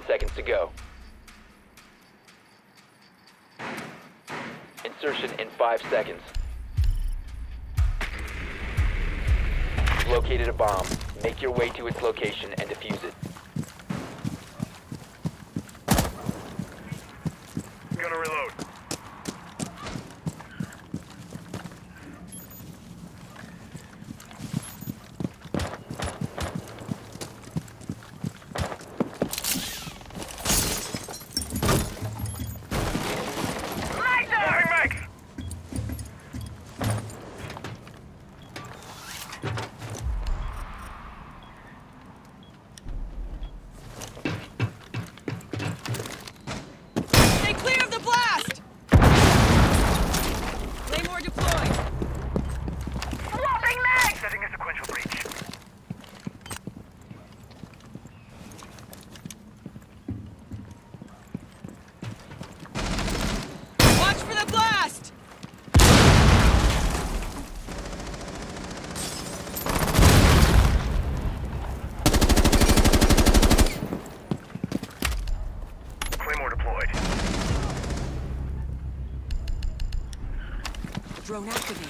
10 seconds to go. Insertion in 5 seconds. Located a bomb. Make your way to its location and defuse it. Gonna reload. Activated.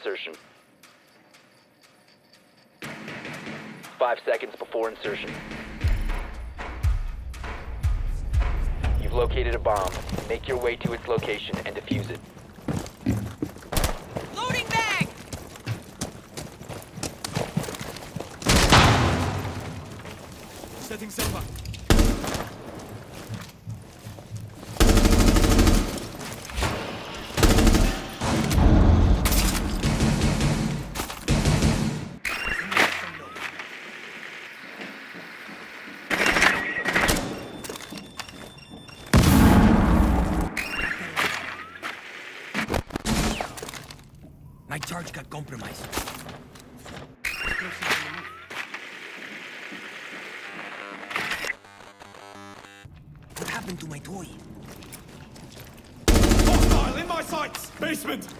Insertion. Five seconds before insertion. You've located a bomb. Make your way to its location and defuse it. Loading bag! Setting Selva. Compromised. What happened to my toy? Hostile in my sights! Basement!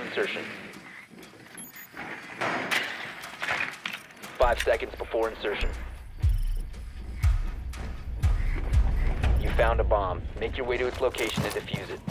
insertion. 5 seconds before insertion. You found a bomb. Make your way to its location and defuse it.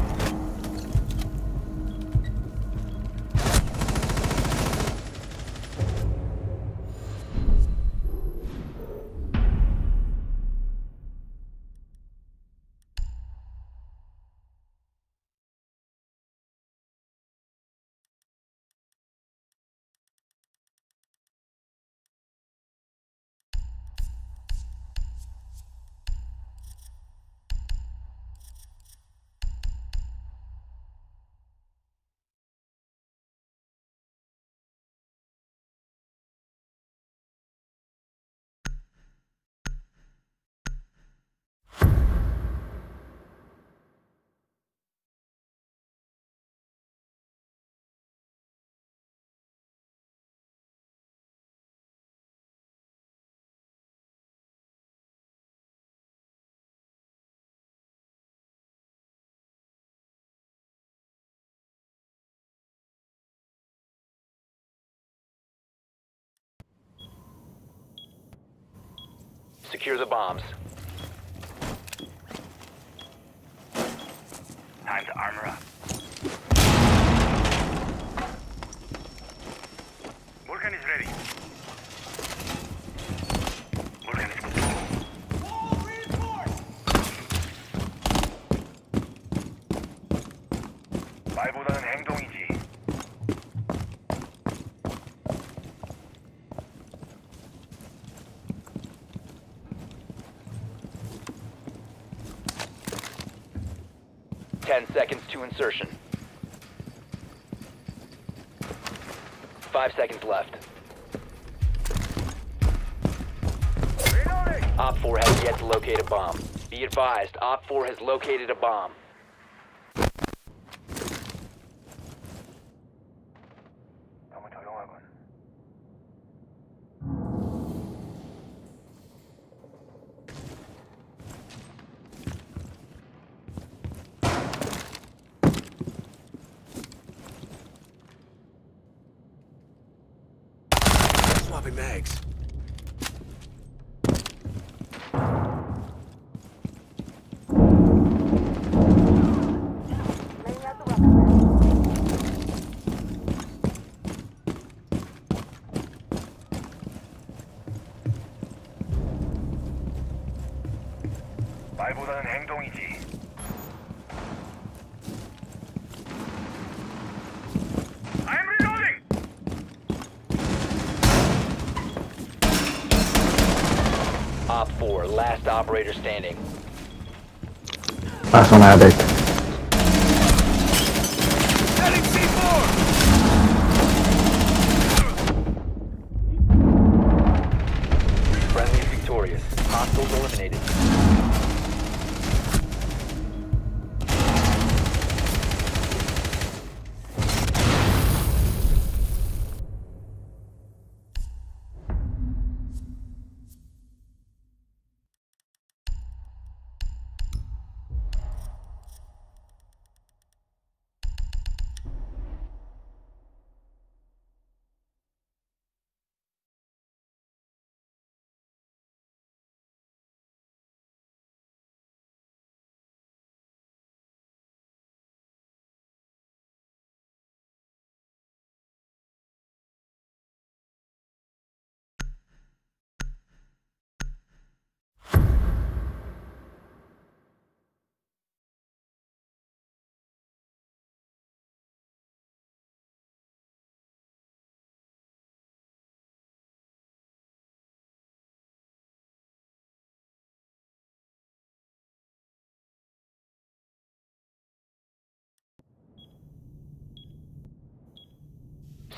Secure the bombs. Time to armor up. Insertion. Five seconds left. Reloading! Op 4 has yet to locate a bomb. Be advised, Op 4 has located a bomb. Last operator standing. Last one addict. Heading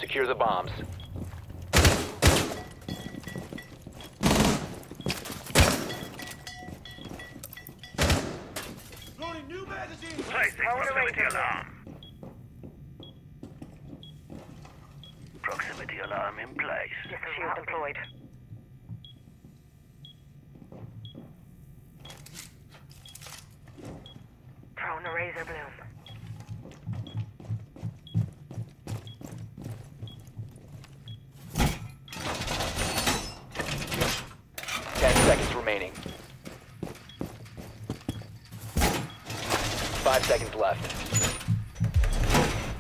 Secure the bombs. Loading new magazine! Placing proximity alarm. Proximity alarm in place. Shield deployed. Throwing a razor bloom. Ten seconds remaining. Five seconds left.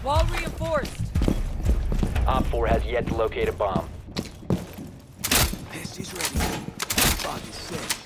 Wall reinforced. Op 4 has yet to locate a bomb. Test is ready. Bug is set.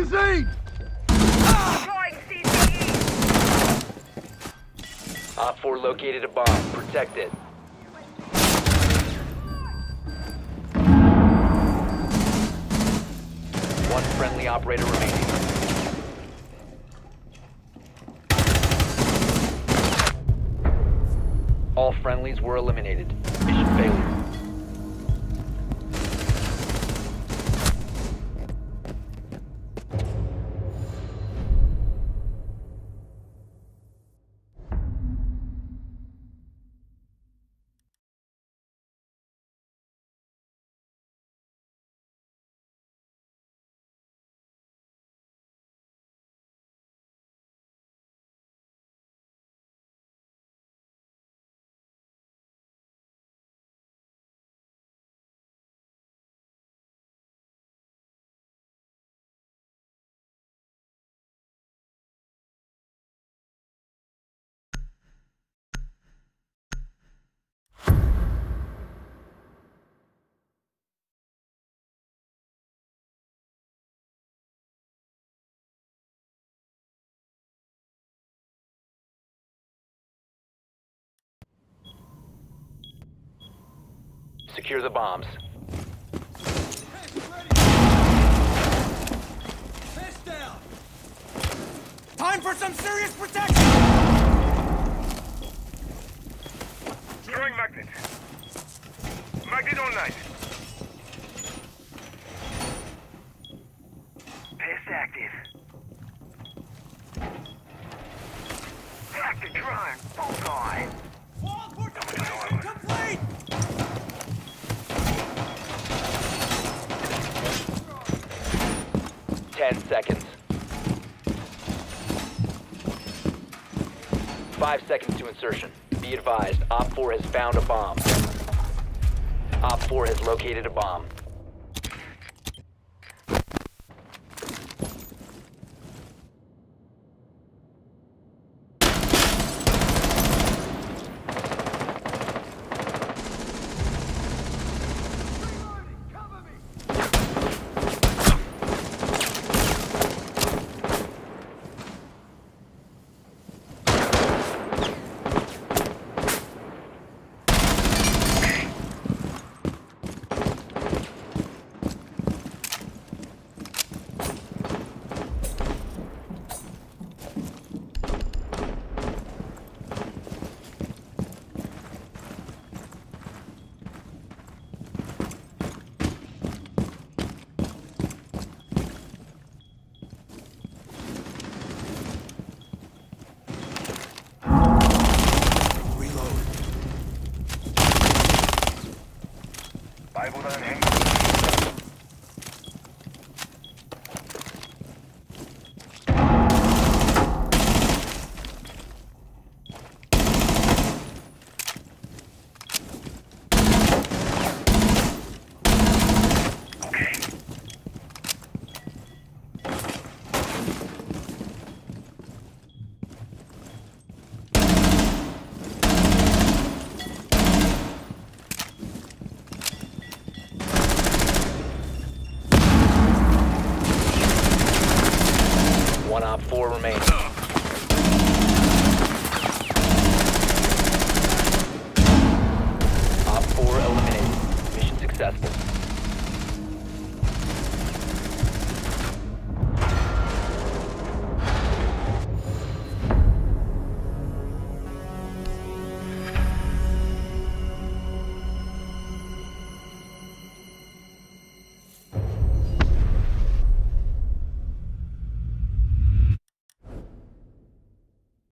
Magazine! Op 4 located a bomb. Protect it. One friendly operator remaining. All friendlies were eliminated. Secure the bombs. Time for some serious protection. Throwing magnet. Magnet online. Pest Five seconds to insertion. Be advised, Op 4 has found a bomb. Op 4 has located a bomb.